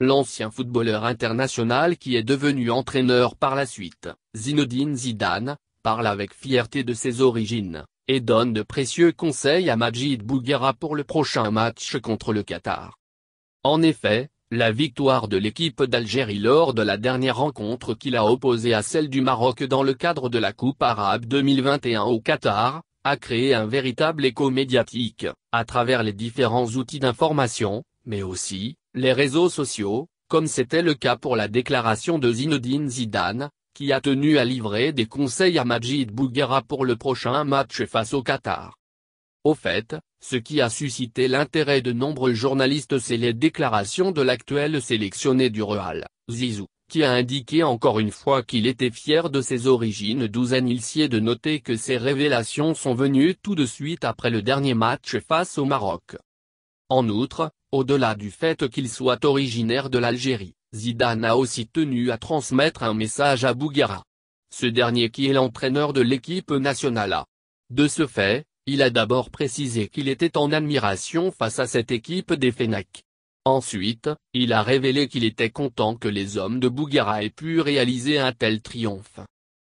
L'ancien footballeur international qui est devenu entraîneur par la suite, Zinedine Zidane, parle avec fierté de ses origines, et donne de précieux conseils à Majid Bouguera pour le prochain match contre le Qatar. En effet, la victoire de l'équipe d'Algérie lors de la dernière rencontre qu'il a opposée à celle du Maroc dans le cadre de la Coupe arabe 2021 au Qatar, a créé un véritable écho médiatique, à travers les différents outils d'information, mais aussi, les réseaux sociaux, comme c'était le cas pour la déclaration de Zinedine Zidane, qui a tenu à livrer des conseils à Majid Bouguera pour le prochain match face au Qatar. Au fait, ce qui a suscité l'intérêt de nombreux journalistes c'est les déclarations de l'actuel sélectionné du Real, Zizou, qui a indiqué encore une fois qu'il était fier de ses origines il sied de noter que ces révélations sont venues tout de suite après le dernier match face au Maroc. En outre, au-delà du fait qu'il soit originaire de l'Algérie, Zidane a aussi tenu à transmettre un message à Bouguera. Ce dernier qui est l'entraîneur de l'équipe nationale A. De ce fait, il a d'abord précisé qu'il était en admiration face à cette équipe des Fennecs. Ensuite, il a révélé qu'il était content que les hommes de Bouguera aient pu réaliser un tel triomphe.